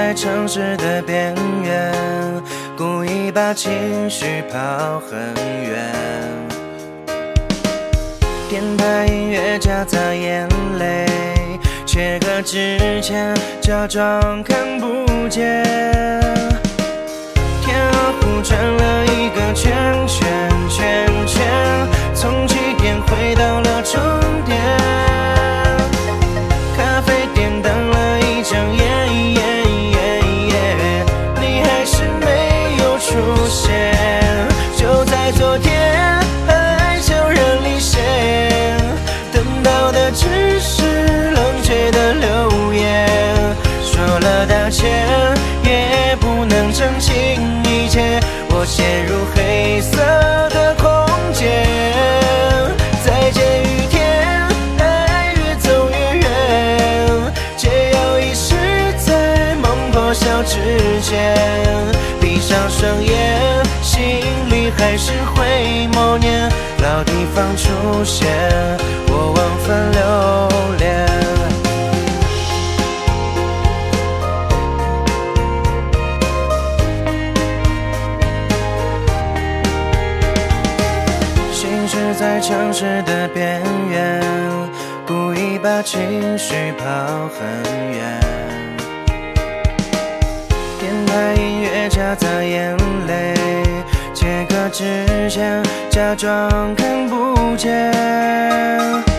在城市的边缘，故意把情绪抛很远。电台音乐夹杂眼泪，切割之前假装看不见。天鹅湖转了一个圈圈之前。闭上双眼，心里还是会默念，老地方出现，我往返留恋。行驶在城市的边缘，故意把情绪抛很远。电台音乐夹杂眼泪，切割之前假装看不见。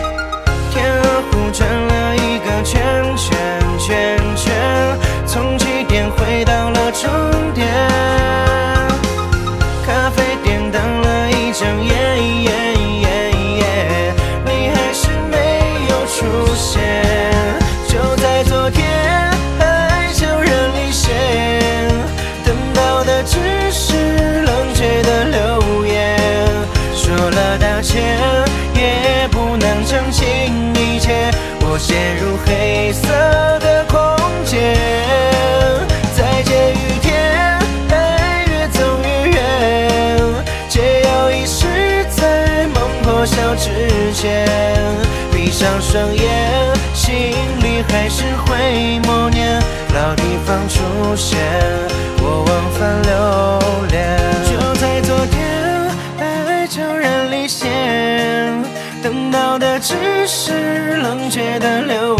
上双眼，心里还是会默念，老地方出现，我往返留恋。就在昨天，爱悄然离线，等到的只是冷却的留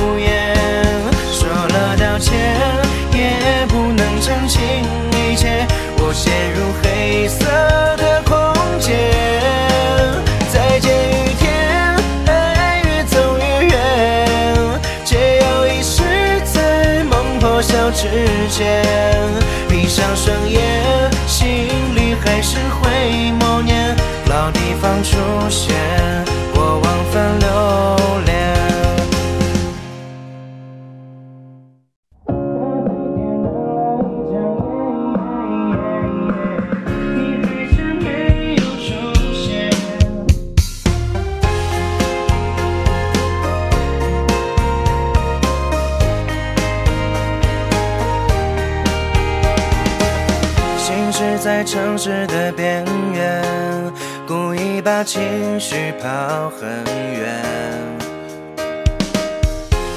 闭上双眼，心里还是会默念，老地方出现，在城市的边缘，故意把情绪抛很远。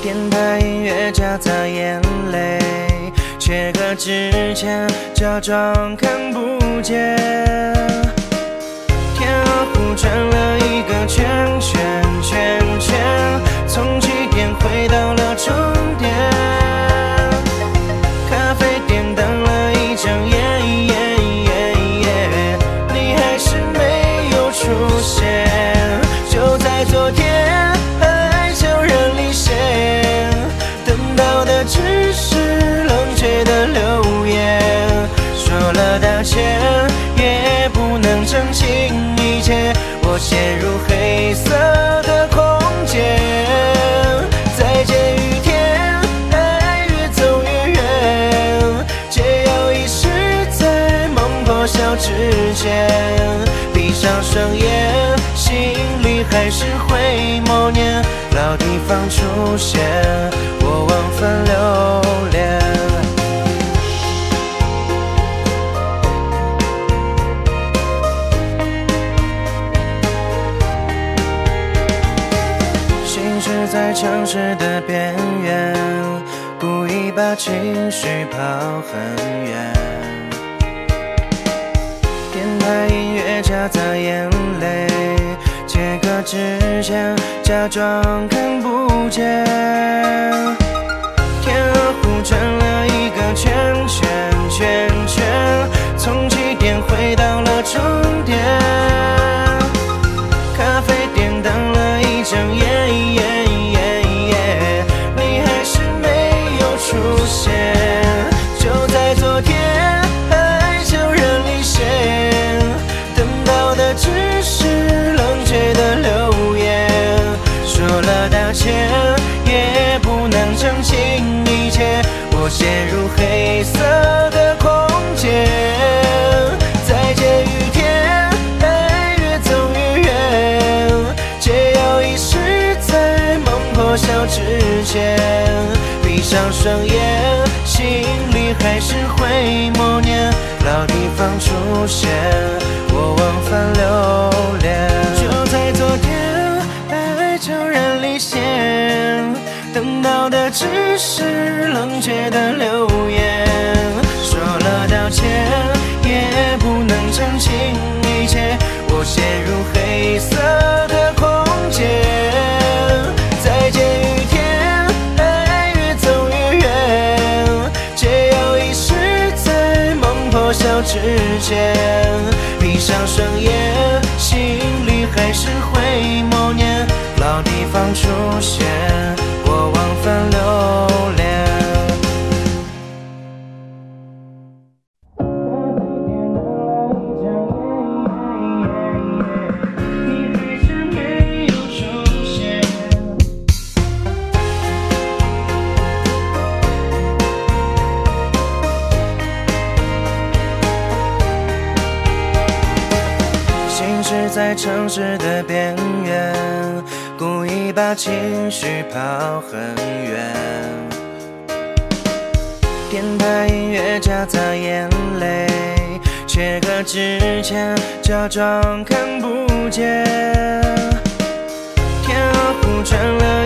电台音乐夹杂眼泪，切割之前假装看不见。天鹅湖转了一个圈圈圈圈，从起点回到了终点。我陷入黑色的空间，再见雨天，爱越走越远，解药遗失在梦破晓之前。闭上双眼，心里还是会默念，老地方出现，情绪跑很远。电台音乐夹杂眼泪，切割之前假装看不见。天鹅湖转了一个圈圈圈圈，从起点回到了终点。我陷入黑色的空间，再见雨天，爱越走越远。解药遗失在梦破晓之前，闭上双眼，心里还是会默念老地方出现，我往返留恋。就在昨天，爱悄然离线，等到的只是冷却的留言。说了道歉，也不能澄清一切。我陷入黑色的空间，再见雨天，爱越走越远。解药遗失在梦破晓之前，闭上双眼，心里还是会默念老地方出现，是在城市的边缘，故意把情绪抛很远。电台音乐夹杂眼泪，切歌之前假装看不见。天鹅湖转了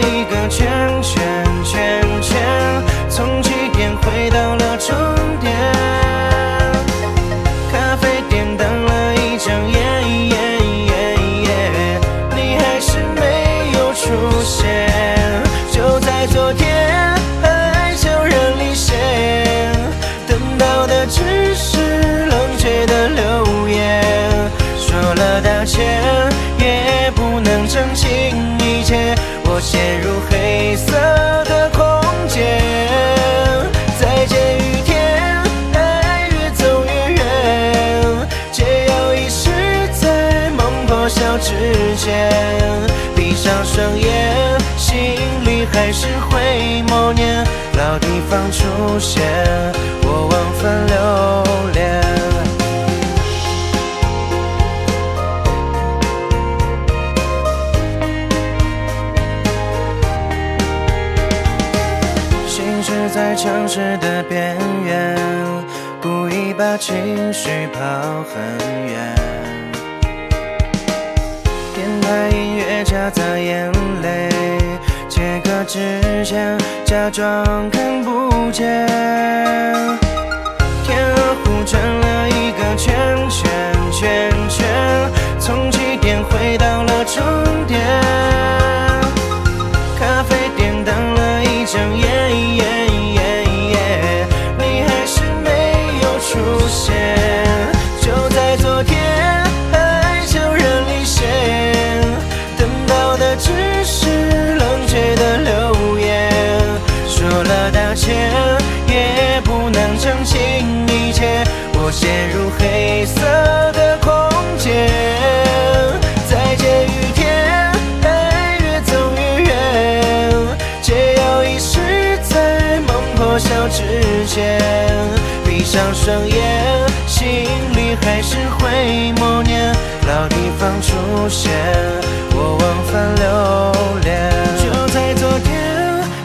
还是会默念老地方出现，我往返留恋。行驶在城市的边缘，故意把情绪抛很远。电台音乐夹杂眼泪，之前假装看不见。天鹅湖转了一个圈圈圈圈，从起点回到了终点。上演，心里还是会默念老地方出现，我往返留恋。就在昨天，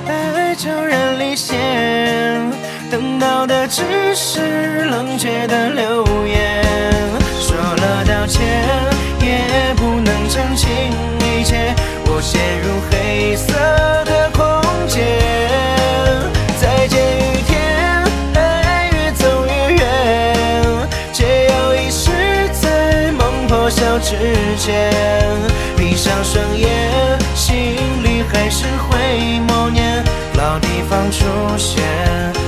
爱悄然离线，等到的只是冷却的留之间。闭上双眼，心里还是会默念，老地方出现。